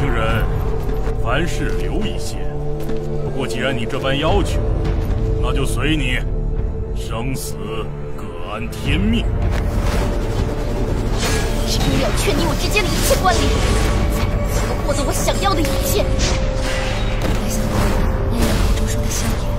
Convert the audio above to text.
年轻人，凡事留一线。不过既然你这般要求，那就随你。生死各安天命。只有了却你我之间的一切关联，才能获得我想要的一切。没想到，那个口中说的相。